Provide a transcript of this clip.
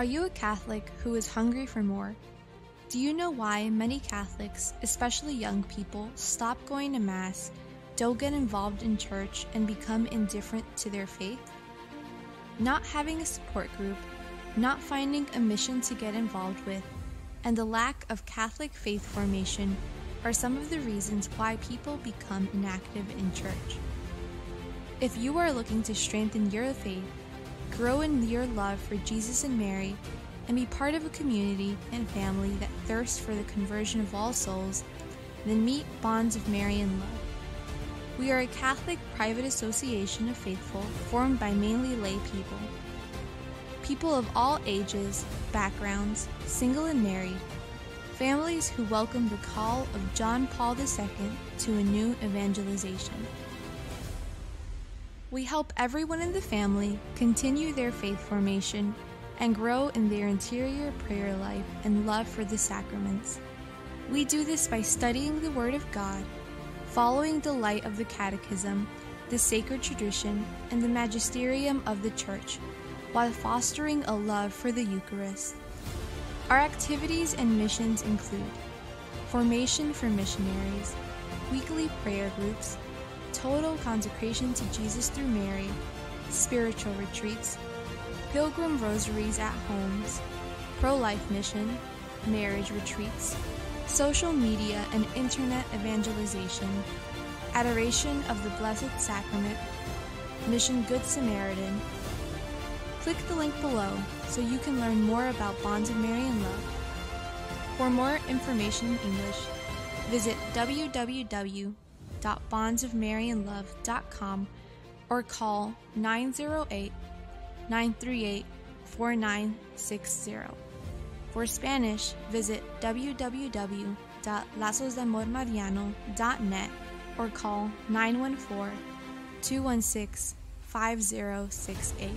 Are you a Catholic who is hungry for more? Do you know why many Catholics, especially young people, stop going to Mass, don't get involved in church, and become indifferent to their faith? Not having a support group, not finding a mission to get involved with, and the lack of Catholic faith formation are some of the reasons why people become inactive in church. If you are looking to strengthen your faith, grow in your love for Jesus and Mary, and be part of a community and family that thirsts for the conversion of all souls, then meet Bonds of Marian Love. We are a Catholic private association of faithful formed by mainly lay people. People of all ages, backgrounds, single and married, families who welcome the call of John Paul II to a new evangelization. We help everyone in the family continue their faith formation and grow in their interior prayer life and love for the sacraments. We do this by studying the Word of God, following the light of the Catechism, the sacred tradition, and the magisterium of the Church, while fostering a love for the Eucharist. Our activities and missions include formation for missionaries, weekly prayer groups, total consecration to Jesus through Mary, spiritual retreats, pilgrim rosaries at homes, pro life mission, marriage retreats, social media and internet evangelization, adoration of the Blessed Sacrament, Mission Good Samaritan. Click the link below so you can learn more about Bonds of Marian Love. For more information in English, visit www www.bondsofmarianlove.com or call 908 938 4960. For Spanish, visit www.lazosdeamormariano.net or call 914 216 5068.